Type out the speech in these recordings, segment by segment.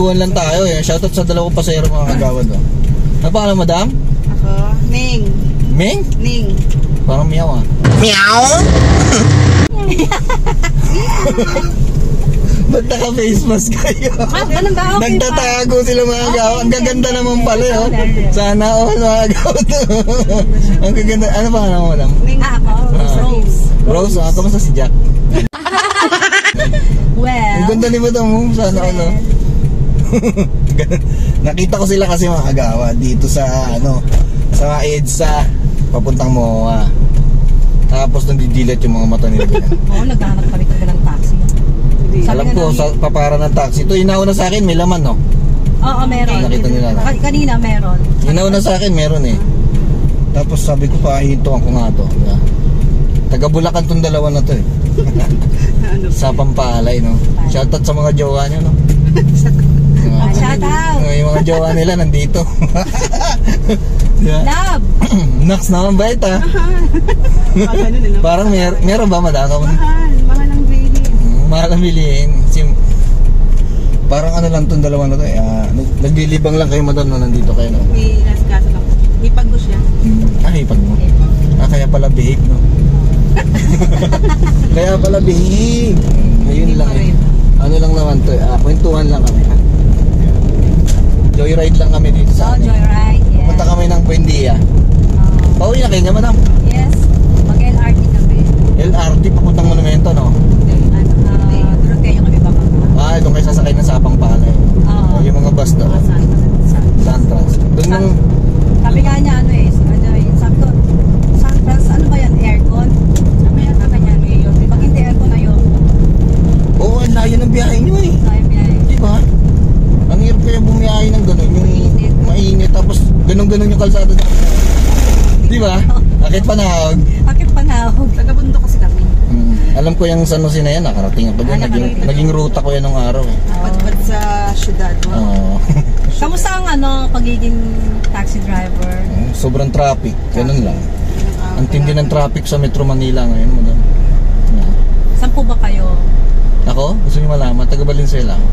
Kwentuhan lang tayo eh. Shoutout sa dalawang pasero mga kagawad. Oh. Ano pangalan, madam? Ako, Ning. Ming? Ning. Parang meow ah. Meow? Ba't naka-face mask kayo? Ah, ganun ba? Okay. Nagtatago sila mga gawa. Ang gaganda naman pala oh. Sana all mga gawa. Ang gaganda. Ano pa mo madam? Ning. Ah, ako. Ah. Rose. Rose, ah, kamusta si Jack? Ang Well, ganda ni madam mo. Sana all oh. Nakita ko sila kasi mga kagawa dito sa ano sa EDSA papuntang MOA. Tapos nandidilat yung mga mata nila. Oo, naghahanap kami talaga ng taxi. Sabi Alam na ko, namin- sa papara ng taxi. Ito, inauna sa akin, may laman, no? Oo, meron. Nakita nila na. Ka- Kanina meron. Inauna sa akin, meron eh. Tapos sabi ko, pahintuan ko nga to. Yeah. Taga Bulacan tong dalawa na to eh. Ano? Sa Pampalay, no? Shoutout sa mga jowa nyo, no? Mga- Ah, shout out. Yung mga jowa nila nandito. yeah. Love! Nax naman bait ah. Ah, ganun eh, no? Parang mer meron ba madakaw? Mahal. Mahal ang grading. Mahal ang bilihin. Sim Parang ano lang tong dalawa na to eh. Nag- naglilibang lang kayo madam na nandito kayo no. May naskasa lang. Ipag ko siya. Ah, hipag mo. Ah, kaya pala behave no. kaya pala behave. Ayun lang eh. Ano lang naman to eh. Ah, kwentuhan lang kami. Joyride lang kami dito sa Oh, ano. joyride. Yes. Punta kami ng Buendia. Oh, Pauwi na kayo nga madam. yes. Mag-LRT kami. LRT papuntang monumento no. Ano, uh, Doroteo kami baka. Ah, doon kayo sasakay na sa Pampalay. Oo. Yung mga bus doon. Mga saan- saan- Santrans. Doon nang Sabi nga niya, ano eh, sabi ko, Suntrans, ano ba yan, aircon? Sabi niya, sabi niya, yun. Pag hindi aircon, ayun. Oo, ang layo ng biyahe nyo eh. Sabi niya, Di ba? Ang hirap kaya bumiyahe ng gano'n. Yung Mainit. mainit. Tapos ganun-ganun yung kalsada. Di ba? Akit panahog. bakit panahog? Taga-bundok kasi kami. Hmm. Alam ko yung San Jose na yan. Nakarating ako dyan. Ah, Naging, naging ruta ko yan nung araw eh. Pat-pat sa syudad. no? Oo. Kamusta ang ano, pagiging taxi driver? sobrang traffic. Ganun lang. Ang, ah, Ang tindi ng traffic sa Metro Manila ngayon. Madam. Saan po ba kayo? Ako? Gusto niyo malaman? Taga Valenzuela. ako.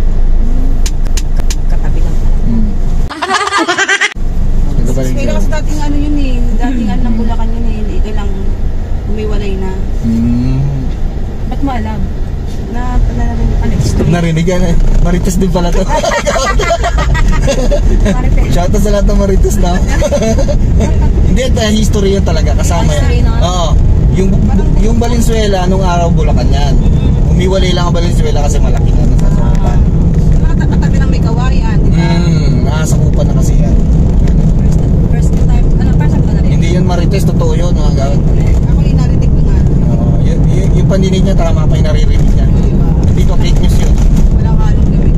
Katabi lang pala. Hmm. Taga Kaya Valenzuela. kasi dating ano yun eh. Dating ano ng Bulacan yun eh. Mo alam? Na, na, na, Ano, history? Narinig yan eh. Marites din pala to. Marites. Shoutout sa lahat ng Marites na. Hindi, ito, history yan talaga. Kasama History, yan. no? Oo. Yung, yung Valenzuela, nung araw Bulacan yan. Umiwalay lang ang Valenzuela kasi malaki na nasasakupan. Nakatabi ng may kawayan. Di ba? Hmm, nakasakupan na kasi yan. First, first time, ano, first time ko na rin. Hindi yun Marites, totoo yun mga gawin. Ako yung narinig ko nga. Oo, yun, yun, yung pandinig niya, tama pa yung naririnig niya. Di ba? Hindi ko fake news yun. Walang halong gabi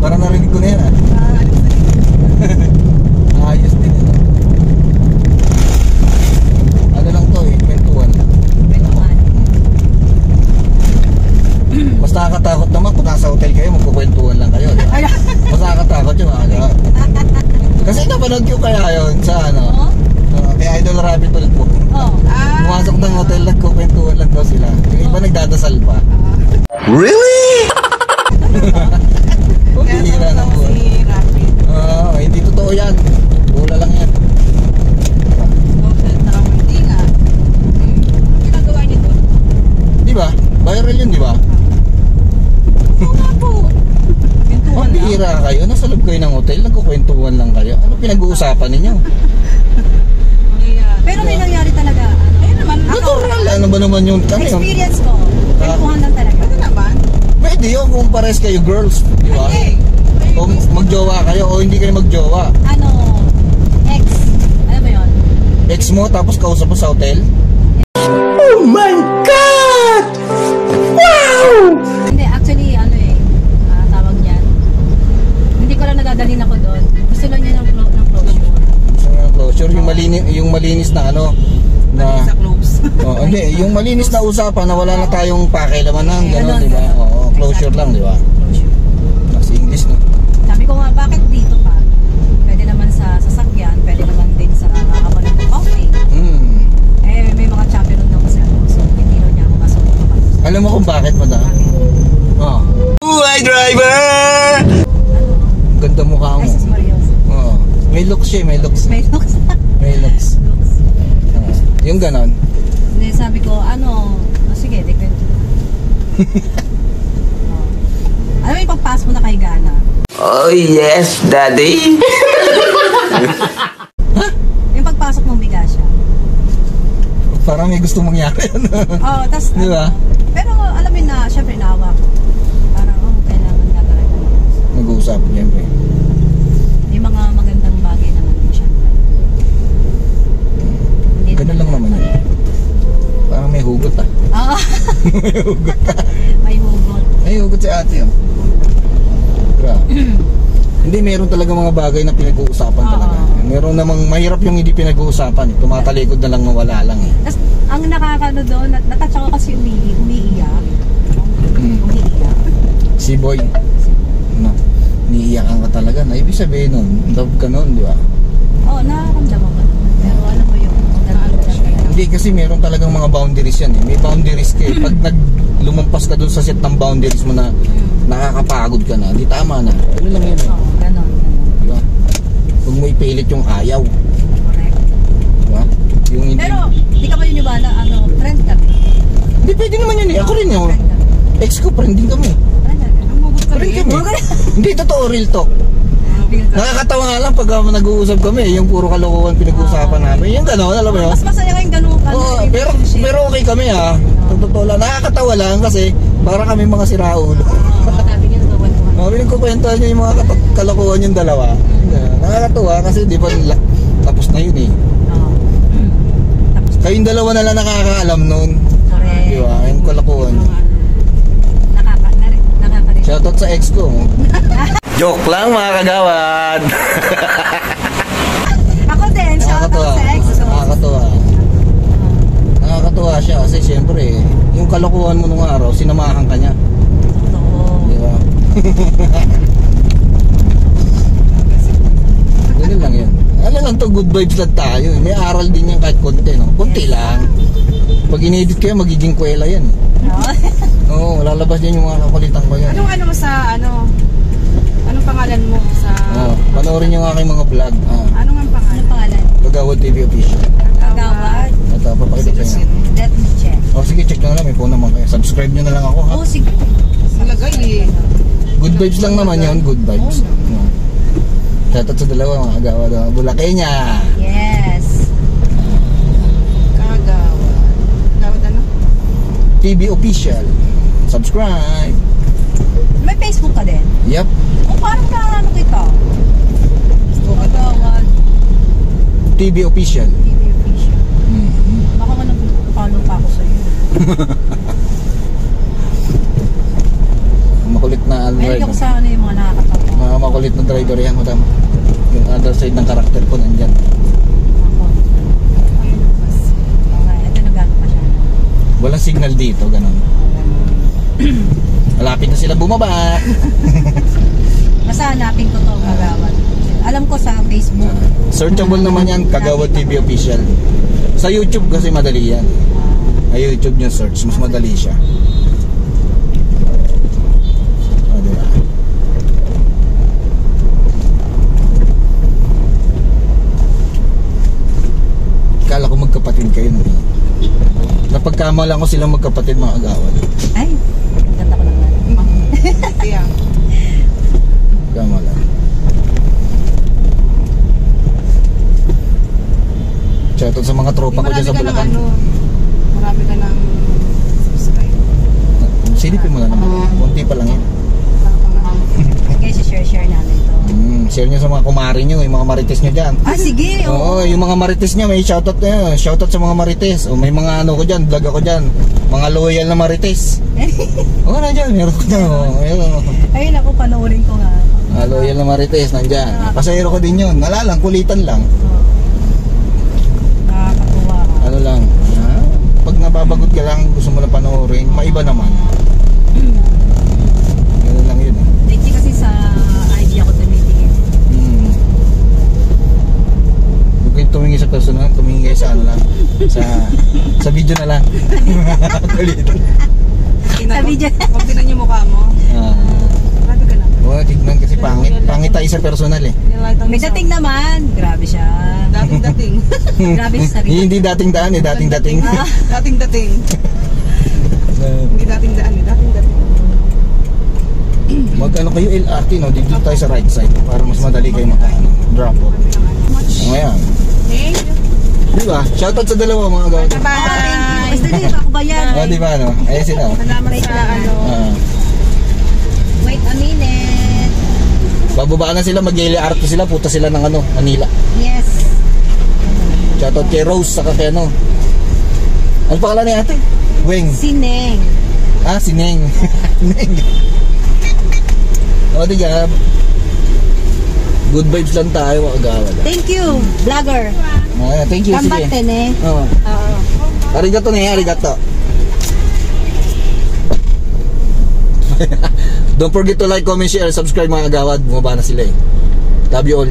Parang narinig ko na yan ah. Ayos din yun. Ano lang to eh, kwentuhan. Kwentuhan. Mas nakakatakot naman kung nasa hotel kayo, magkukwentuhan lang kayo. Di ba? Mas nakakatakot yung aga. Kasi napanood ko kaya yun sa ano, Oo? uh, kay Idol Rabbit ulit po. Oo. Ah, Pumasok ng hotel, nagkukwentuhan lang daw sila. Yung iba nagdadasal pa. Really? Oh, Kaya bihira na po. Oo, hindi totoo yan. Wala lang yan. Ano? Di ba? Viral yun, di ba? Oo nga po. Oh, bihira kayo. Ng hotel, nagkukwentuhan lang kayo. Ano pinag-uusapan ninyo? Pero may nangyari talaga. Ano, Ayun naman. Natural. Ano ba naman yung ano yun? experience ko. Kwentuhan lang talaga. Ano naman? Pwede yun kung pares kayo girls. Di ba? Hindi. O magjowa kayo o hindi kayo magjowa. Ano, ex. Ano ba yun? Ex mo tapos kausap mo sa hotel. Oh my God! Wow! Hindi, actually, ano eh, ah, tawag niyan. Hindi nadadalhin ako doon. Gusto lang niya ng, clo- ng closure. Gusto mo ng closure. Yung malinis, yung malinis na ano. Na, Sa close. oh, hindi, yung malinis na usapan na wala na tayong pakialamanan. Gano'n, Ganon, di ba? Oo, closure lang, di ba? Closure. Mas English no? Sabi ko nga, bakit dito pa? Pwede naman sa sasakyan, pwede naman din sa kakawalan ng coffee. Hmm. Eh, may mga champion Alam mo kung bakit, madam? Oh. Hi, driver! Ganda mukha mo. Ay, sus Marios. Oh. May looks siya, may looks. May looks. May looks. looks. Oh. Yung ganon. Hindi, sabi ko, ano, oh, sige, di kwento. oh. Mo yung pagpasok mo na kay Gana? Oh, yes, daddy! Yung pagpasok mong bigasya. Parang may gusto mangyari. Oo, oh, tas, Di ba? pero alam mo na, syempre naawa ko. Parang, oh, kailangan nga talaga. Nag-uusap, siyempre. May mga magandang bagay naman din syempre. Hindi Ganun lang naman yun. Parang may hugot ah. Oo, may hugot ah. may hugot. May hugot si ate oh. Grabe. Hindi, meron talaga mga bagay na pinag-uusapan Oo. talaga. Meron namang mahirap yung hindi pinag-uusapan. Tumatalikod na lang na wala lang eh. Tas, ang nakakano doon, nat natouch ako kasi umi umiiyak. Mm. Umiiyak. Si Boy, no, niiyakan ka talaga na ibig sabihin nun, love ka nun, di ba? Oo, oh, nakakamdaman ko naman. Pero alam mo yung ganda Hindi kasi meron talagang mga boundaries yan eh. May boundaries ka eh. Pag nag lumampas ka dun sa set ng boundaries mo na nakakapagod ka na, di tama na. Ano lang yun eh. Oo, ganon, ganon. Di ba? Huwag mo ipilit yung ayaw. Correct. Di ba? Yung hindi. Pero, di ka ba yun na ano, friend kami. Hindi, pwede naman yun eh. Ako rin yun. Friend kami. Ex ko, friend din kami. Friend kami. Ang mugot Friend kami. Hindi, totoo, real talk. Feel ko. Nakakatawa nga lang pag uh, nag-uusap kami, yung puro kalokohan pinag-uusapan namin. Yung gano'n, alam mo yun? Mas masaya kayong ganun ka. Oo, pero, pero okay kami ha. Sa totoo lang, nakakatawa lang kasi para kami mga siraulo. Oo, sabi niyo nagkawan ko. Mga pinagkukwentuhan niyo yung mga kalokohan yung dalawa. Yeah, Nakakatawa kasi di ba tapos na yun eh. Oo. Mm. Kayong dalawa na lang nakakaalam nun. correct. Di ba? Yung kalokohan niyo. Mga ano, Nakaka, nari, nakaka-rin. Shoutout sa ex ko. Joke lang mga kagawad. Ako din, shout Nakakatawa. out sa ex ko. Nakakatawa. Nakakatawa siya kasi siyempre yung kalokohan mo nung araw, sinamahan ka niya. Totoo. Di ba? Ganun lang yun. Ano lang to, good vibes lang tayo. eh. May aral din yan kahit konti, no? Konti lang. Pag inedit kayo, magiging kwela yan. Oo. Oo, lalabas din yung mga kakulitan ko yan. Anong ano mo sa ano? Anong pangalan mo sa Oo, panoorin yung aking mga vlog. Ah, Ano nga ang Ano pangalan? pangalan? Kagawad TV official. Kagawad. Ito, papakita ko yan. Let me check. O sige, check nyo na lang. May phone naman kayo. Subscribe nyo na lang ako, ha? Oh, sige. Talaga eh. Good vibes lang naman yun. Good vibes. Oo. Shoutout sa dalawa, mga kagawad. ah, Bulakenya. Yes. Kagawad. Kagawad ano? TV official. Subscribe. May Facebook ka din? Yep. O, parang ano kita? Kagawad. TV official. TV official. Mm-hmm. Baka nga nag-follow pa ako sa'yo. Makulit na Mahilig driver. ako sa ano yung mga nakakatawa. Mga makulit na driver yan, madam. Yung other side ng karakter ko nandyan. Ako. Okay, ito nagano pa siya. Walang signal dito, ganun. Malapit na sila bumaba. Basta hanapin ko to, kagawad. Alam ko sa Facebook. Searchable naman yan, Kagawad TV official. Sa YouTube kasi madali yan. Sa YouTube yung search, mas madali siya. O, diba? Kala ko magkapatid kayo. No? Napagkama lang ko silang magkapatid mga agawad. Ay, ganda ko naman. Kaya. Kama lang. Shoutout sa mga tropa ko dyan sa Bulacan. ano. Marami ka ng subscribe. Silipin mo na naman. Kunti pa lang yun. Okay, share-share natin to. Share nyo sa mga kumari nyo, yung mga marites nyo dyan. Ah, sige. Oo, yung mga marites nyo, may shoutout na yun. Shoutout sa mga marites. O may mga ano ko dyan, vlog ako dyan. Mga loyal na marites. Oo, na dyan, meron ko dyan. Ayun. Ako, panoorin ko nga. Mga loyal na marites, nandyan. Pasayro ko din yun. Wala lang, kulitan lang. Nakakatuwa ka. Ano lang, ha? Pag nababagot ka lang, gusto mo lang panoorin, maiba naman. Ganun lang yun. eh. Hindi kasi sa ID ako tumitingin. Hmm. Huwag tumingin sa personal, tumingin kayo sa ano lang. Sa, sa video na lang. Tingnan Sa video. Pag tingnan yung mukha mo. Ah. Grabe ka naman. Tignan kasi pangit. Pangit tayo sa personal eh. May dating naman. Grabe siya. Dating dating. Grabe sa sarili. Hindi dating daan eh, dating dating. dating dating. Hindi dating daan eh. Dating dating. Mag ano kayo LRT no, dito tayo sa right side para mas madali kayo maka ano, drop off. Ngayon. Thank you. Di ba? Shoutout sa dalawa mga gawin. Bye. Basta di ba ako ba yan? Ah, di ba ano? Ayun sila. Salamat sa ano. Ah. Wait a minute. bababaan na sila, mag-LRT sila, puta sila ng ano, Manila. Yes. Shoutout kay Rose, saka kay ano. Ano pangalan ni ate? Weng. Sineng. Ah, si Neng. Neng. O, di ka. Good vibes lang tayo, mga gawin. Thank you, vlogger. Ah, thank you, back sige. eh. Oo. Oo. Arigato ne, arigato. Don't forget to like, comment, share, subscribe mga agawad. Bumaba na sila eh. Love you all.